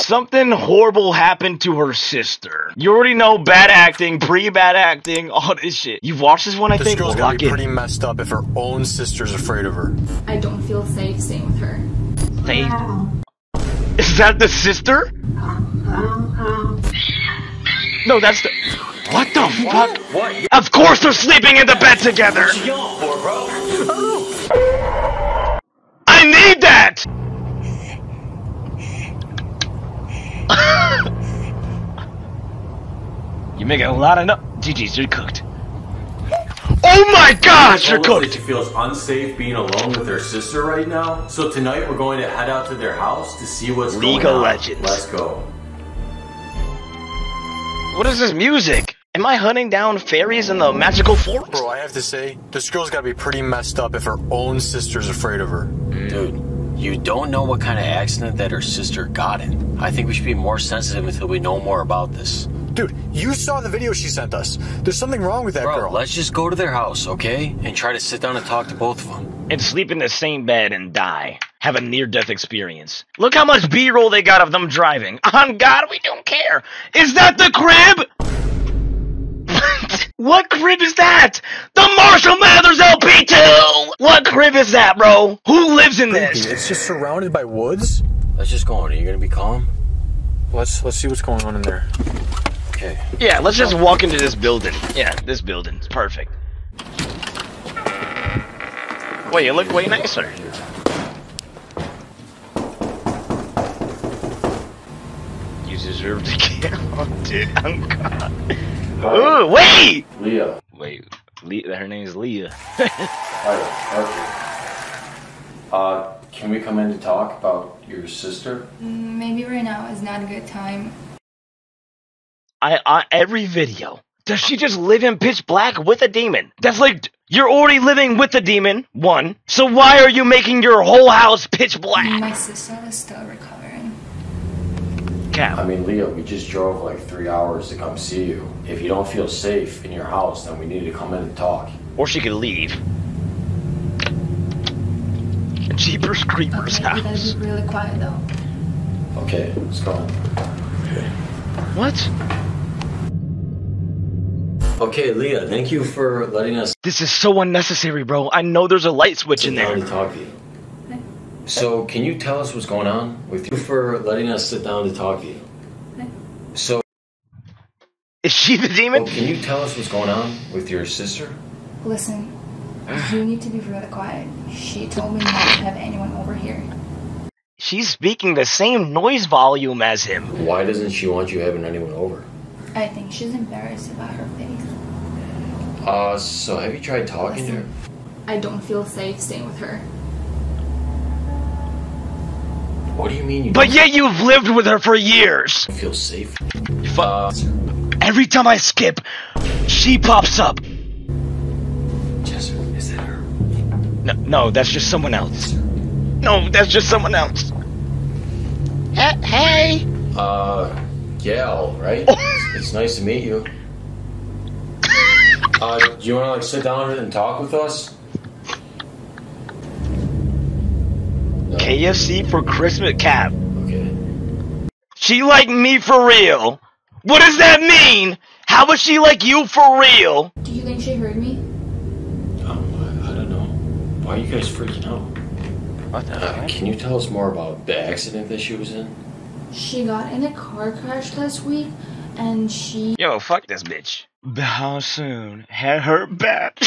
Something horrible happened to her sister. You already know bad acting, pre-bad acting, all this shit. You've watched this one, I This think. girl's gonna be in. pretty messed up if her own sister's afraid of her. I don't feel safe staying with her. Faith. Is that the sister? No, that's the. What the fuck? What? Of course they're sleeping in the bed together. You for, bro? I need that. You're making a lot of no. GG's, you're cooked. Oh my gosh, you're cooked. She feels unsafe being alone with her sister right now. So tonight we're going to head out to their house to see what's League going of on. Legends. Let's go. What is this music? Am I hunting down fairies in the magical forest? Bro, I have to say, this girl's gotta be pretty messed up if her own sister's afraid of her. Dude, you don't know what kind of accident that her sister got in. I think we should be more sensitive until we know more about this. Dude, you saw the video she sent us. There's something wrong with that Bro, girl. let's just go to their house, okay? And try to sit down and talk to both of them. and sleep in the same bed and die. Have a near death experience. Look how much B roll they got of them driving. On God, we don't care. Is that the crib? what crib is that? The Marshall Mathers LP2! What crib is that, bro? Who lives in this? It's just surrounded by woods. Let's just go in. Are you gonna be calm? Let's let's see what's going on in there. Okay. Yeah, let's just walk into this building. Yeah, this building. It's perfect. Wait, you look way nicer. You deserve to get haunted. Oh God. Ooh, wait! Leah. Wait, Le- her name is Leah. Hi, Archie. Uh, can we come in to talk about your sister? Maybe right now is not a good time. I, I every video. Does she just live in pitch black with a demon? That's like you're already living with the demon. One. So why are you making your whole house pitch black? My sister is still recovering. Cap. I mean, Leo, we just drove like three hours to come see you. If you don't feel safe in your house, then we need to come in and talk. Or she could leave. Jeepers Creepers Okay, house. be really quiet though. Okay, let's go. What? Okay, Leah, thank you for letting us This is so unnecessary, bro. I know there's a light switch in sit down there. to talk to you. So, can you tell us what's going on with you for letting us sit down to talk to you? So, Is she the oh, demon? can you tell us what's going on with your sister? Listen, you need to be really quiet. She told me not to have anyone over here. She's speaking the same noise volume as him. Why doesn't she want you having anyone over? I think she's embarrassed about her face. Uh, so have you tried talking to her? I don't feel safe staying with her. What do you mean you But yet you've lived with her for years. I feel safe? Fu- Uh, Every time I skip, she pops up. Chester, is that her? No, no, that's just someone else. No, that's just someone else. Hey. Uh, Gail, right? it's, it's nice to meet you. Uh, do you want to like sit down and talk with us? No? KFC for Christmas cap. Okay. She like me for real. What does that mean? How was she like you for real? Do you think she heard me? Um, I, I don't know. Why are you guys freaking out? What the Uh, can you tell us more about the accident that she was in? She got in a car crash last week and she Yo, fuck this bitch. How soon? Had her back.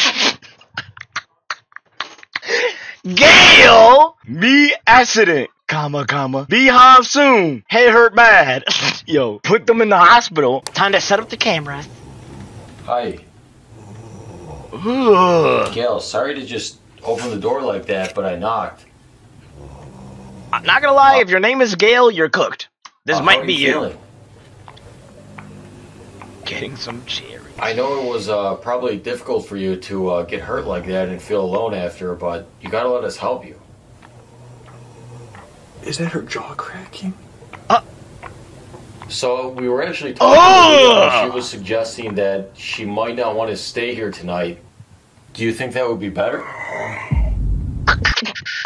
Gail! Me accident, comma, comma. Be home soon. Head hurt bad. Yo, put them in the hospital. Time to set up the camera. Hi. Ugh. Gail, sorry to just open the door like that, but I knocked. I'm not gonna lie, if your name is Gail, you're cooked. This Uh, might be you. feeling? Getting some cherry. I know it was uh, probably difficult for you to uh, get hurt like that and feel alone after, but you gotta let us help you. Is that her jaw cracking? Uh. So we were actually talking Oh! to She was suggesting that she might not want to stay here tonight. Do you think that would be better?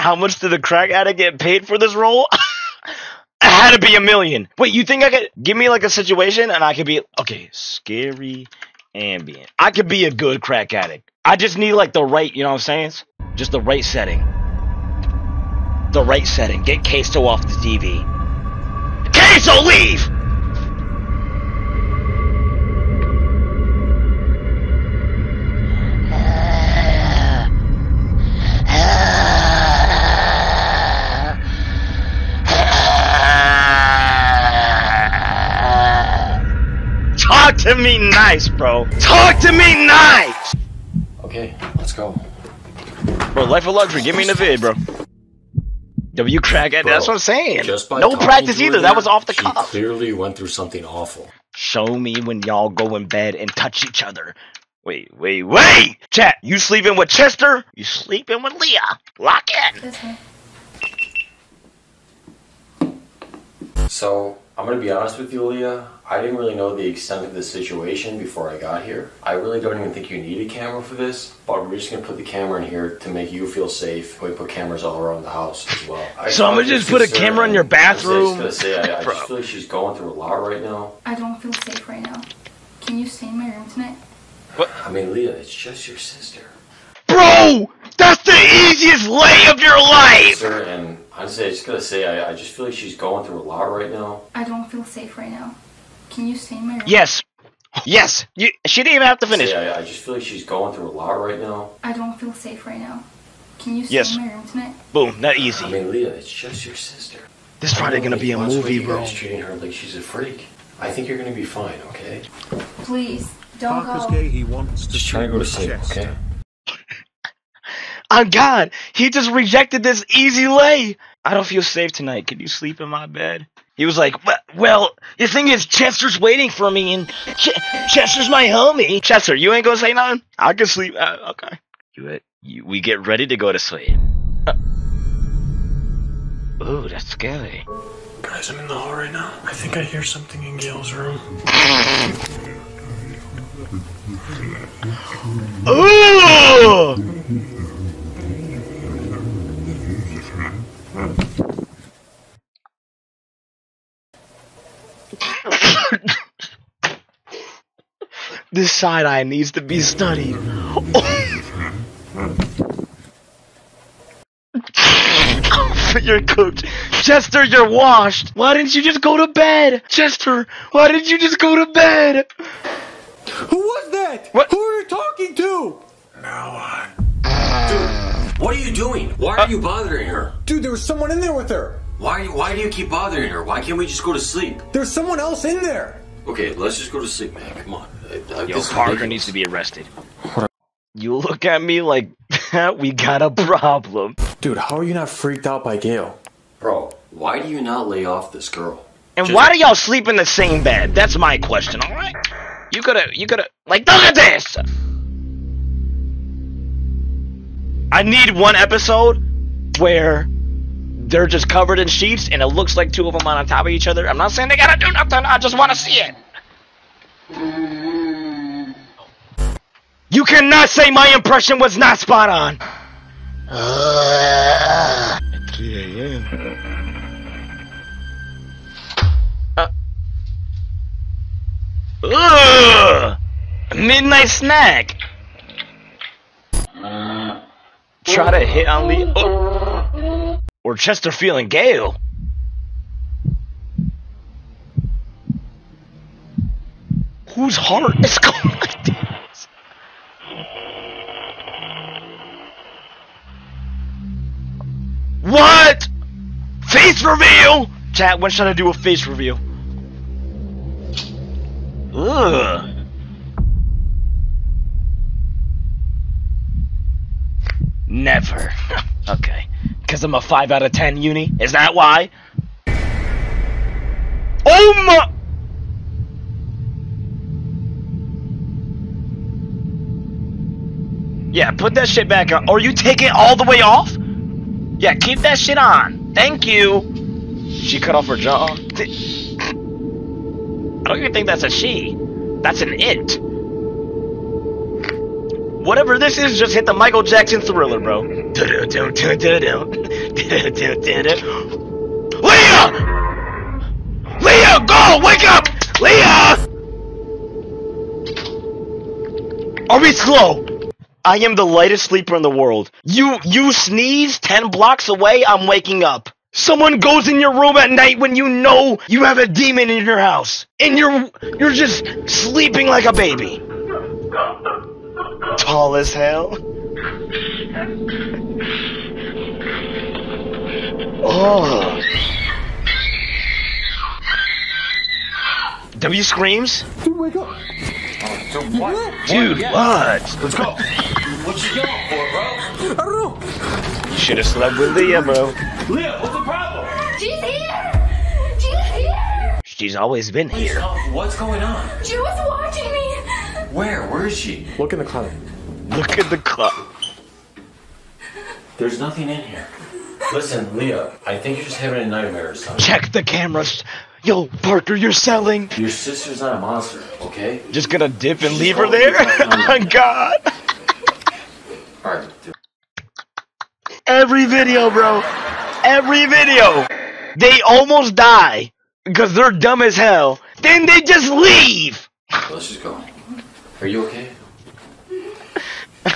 How much did the crack addict get paid for this role? How had to be a million. Wait, you think I could give me like a situation and I could be okay? Scary ambient. I could be a good crack addict. I just need like the right, you know what I'm saying? Just the right setting. The right setting. Get Queso off the TV. Queso, leave! To me nice, bro. Talk to me nice! Okay, let's go. Bro, life of luxury. Give me the vid, bro. W crack addict. That's what I'm saying. Just by No practice either. That there, was off the she cuff. clearly went through something awful. Show me when y'all go in bed and touch each other. Wait, wait, wait! Chat, you sleeping with Chester? You sleeping with Leah? Lock in! This. So, I'm gonna be honest with you, Leah. I didn't really know the extent of the situation before I got here. I really don't even think you need a camera for this, but we're just gonna put the camera in here to make you feel safe. We put cameras all around the house as well. I So I'm gonna just put a camera in your and I was bathroom? just gonna say, I, I just feel like she's going through a lot right now. I don't feel safe right now. Can you stay in my room tonight? I mean, Leah, it's just your sister. Bro! That's the easiest lay of your life! Sister, and honestly, I just gotta say, I, I just feel like she's going through a lot right now. I don't feel safe right now. Can you stay in my? Yes. Yes. You, she didn't even have to finish. Say, I, I just feel like she's going through a lot right now. I don't feel safe right now. Can you stay Yes. in my room tonight? Boom, not easy. I easy. mean, Leah, it's just your sister. This is probably gonna be a Once movie, you bro. guys treating her like she's a freak. I think you're gonna be fine, okay? Please, don't Parker's go. gay, he wants to Just try to go to sleep, Chester. okay? On oh, God, he just rejected this easy lay. I don't feel safe tonight. Can you sleep in my bed? He was like, well, well the thing is, Chester's waiting for me, and Ch- Chester's my homie. Chester, you ain't gonna say nothing? I can sleep. Uh, okay. You, you, we get ready to go to sleep. Uh, ooh, that's scary. Guys, I'm in the hall right now. I think I hear something in Gail's room. Ooh! this side eye needs to be studied. you're cooked. Chester, you're washed. Why didn't you just go to bed? Chester, why didn't you just go to bed? Who was that? What? Who are you talking to? Now what? Dude, what are you doing? Why are uh, you bothering her? Dude, there was someone in there with her. Why, why do you keep bothering her? Why can't we just go to sleep? There's someone else in there. Okay, let's just go to sleep, man. Come on. I, I, Yo, Parker needs to be arrested. You look at me like we got a problem. Dude, how are you not freaked out by Gail? Bro, why do you not lay off this girl? And Just- why do y'all sleep in the same bed? That's my question, alright? You coulda, you coulda, like, look at this! I need one episode where they're just covered in sheets and it looks like two of them on top of each other. I'm not saying they gotta do nothing, I just wanna see it. You cannot say my impression was not spot on. At 3 a.m. Ugh! Midnight snack. Try to hit on Lee. Oh. Or Chester feeling Gail. Whose heart is going like this? What? Face reveal? Chat, when should I do a face reveal? Ugh. Never. okay. Because I'm a 5 out of 10 uni? Is that why? Oh my! Yeah, put that shit back on. Or you take it all the way off? Yeah, keep that shit on. Thank you. She cut off her jaw. I don't even think that's a she. That's an it. Whatever this is, just hit the Michael Jackson thriller, bro. Leah! Leah, go! Wake up! Leah! Are we slow? I am the lightest sleeper in the world. You you sneeze 10 blocks away, I'm waking up. Someone goes in your room at night when you know you have a demon in your house. And you're you're just sleeping like a baby. Tall as hell. Oh. W screams? Dude, wake up. Dude, what? Dude, what? Let's go. What you yelling for, bro? I don't know. You should have slept with Leah, bro. Leah, what's the problem? She's here! She's here! She's always been here. What's going on? She was watching me! Where? Where is she? Look in the closet. Look in the closet. There's nothing in here. Listen, Leah, I think you're just having a nightmare or something. Check the cameras. Yo, Parker, you're selling. Your sister's not a monster, okay? Just gonna dip and leave her there? oh my god. Alright. Every video, bro. Every video. They almost die because they're dumb as hell. Then they just leave. let's just go. Are you okay?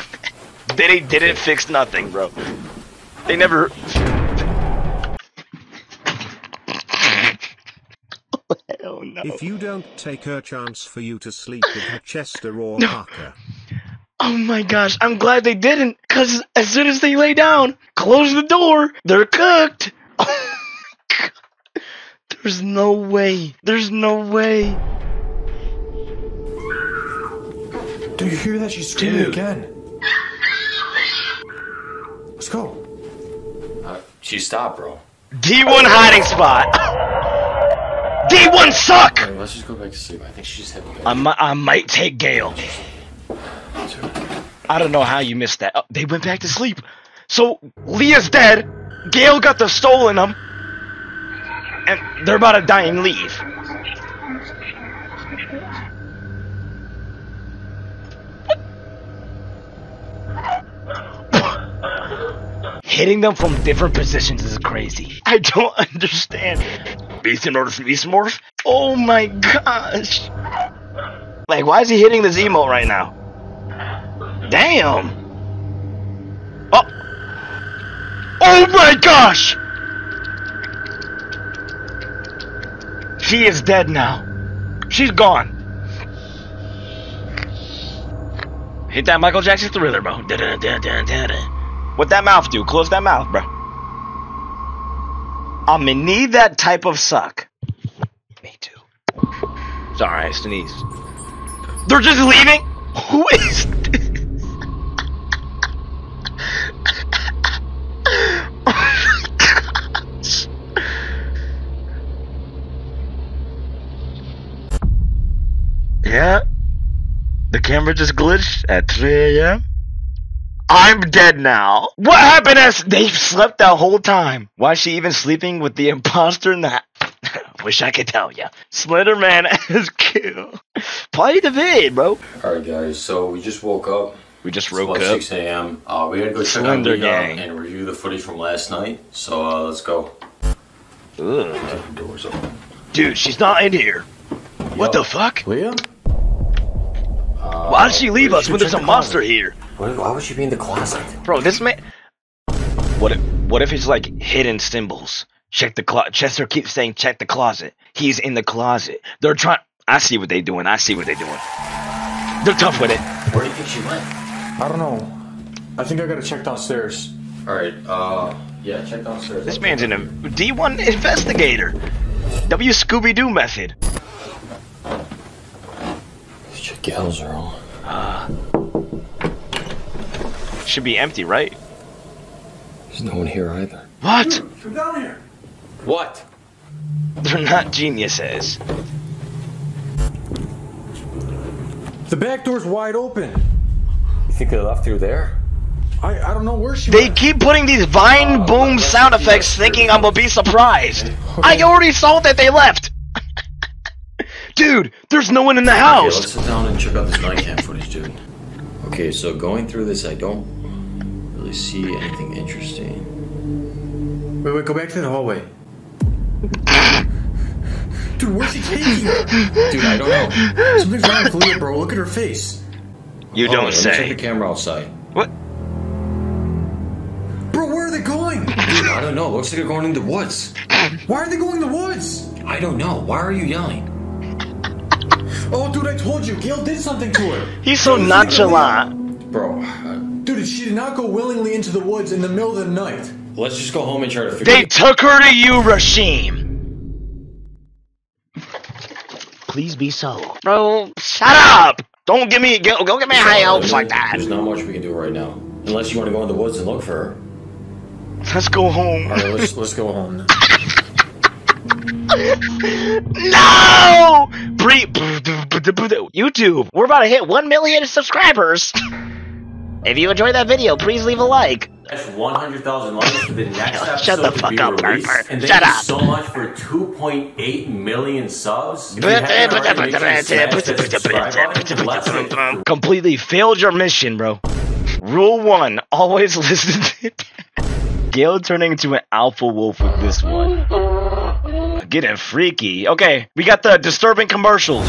They didn't fix nothing, bro. They never. Hell no. If you don't take her chance for you to sleep with her Chester or Parker. Oh my gosh, I'm glad they didn't, cause as soon as they lay down, close the door, they're cooked. Oh my God. There's no way. There's no way. You hear that? She's screaming Dude. again. Let's go. Uh, she stopped, bro. D1 hiding spot. D1 suck. Alright, let's just go back to sleep. I think she's just having I might, I might take Gail. I don't know how you missed that. Oh, they went back to sleep. So Leah's dead. Gail got the stolen them, and they're about to die and leave. Hitting them from different positions is crazy. I don't understand. Beast Morph, Beast Morph? Oh my gosh. Like, why is he hitting this emote right now? Damn. Oh. Oh my gosh. She is dead now. She's gone. Hit that Michael Jackson thriller, bro. Da-da-da-da-da-da. What that mouth do? Close that mouth, bro. I'm gonna need that type of suck. Me too. Sorry, I sneezed. They're just leaving? Who is this? oh my gosh. Yeah. The camera just glitched at 3 a.m. I'm dead now. What happened as they slept that whole time? Why is she even sleeping with the imposter in that? Wish I could tell ya. Slenderman is kill. Play the vid, bro. Alright, guys, so we just woke up. We just woke up. 6 a.m. Uh, we gotta go check Slender Leah gang. and review the footage from last night. So uh, let's go. Ugh. Doors open. Dude, she's not in here. What the fuck? Leah? Uh, Why did she leave us when there's a the monster here? Why, why would she be in the closet? Bro, this man. What if, what if it's like hidden symbols? Check the closet. Chester keeps saying, check the closet. He's in the closet. They're trying. I see what they're doing. I see what they're doing. They're tough with it. Where do you think she went? I don't know. I think I gotta check downstairs. Alright, uh, yeah, check downstairs. This man's in a D1 investigator. W Scooby Doo method. Check Gal's room. Ah. Should be empty, right? There's no one here either. What? Come down here. What? They're not geniuses. The back door's wide open. You think they left through there? I, I don't know where she They went. keep putting these vine oh, boom sound effects thinking I'm gonna be surprised. I already saw that they left. Dude, there's no one in the Okay, house. let's sit down and check out this night cam footage, dude. Okay, so going through this, I don't really see anything interesting. Wait, wait, go back to the hallway. Dude, where's she taking you? Dude, I don't know. Something's wrong with Leah, bro. Look at her face. You Hold on, don't let me check the camera outside. What? Bro, where are they going? Dude, I don't know. Looks like they're going in the woods. Why are they going in the woods? I don't know. Why are you yelling? Oh, dude, I told you. Gail did something to her. He's so Gail did something to Leah. nonchalant. Bro, uh, Dude, she did not go willingly into the woods in the middle of the night. let's just go home and try to figure They took her to you, Rasheam. Please be so. Bro, shut up! Don't give me go, go get me high hopes like that. There's not much we can do right now. Unless you want to go in the woods and look for her. Let's go home. Alright, let's, let's go home. No! Bre- YouTube, we're about to hit 1 million subscribers. If you enjoyed that video, please leave a like. That's 100,000 likes for the next episode Shut the to fuck be up, released. Parker. And Shut thank you up. so much for 2.8 million subs. If you haven't already, make sure you smash that subscribe button. Let's get Completely failed your mission, bro. Rule one: always listen to. Gail turning into an alpha wolf with this one. Getting freaky. Okay, we got the disturbing commercials.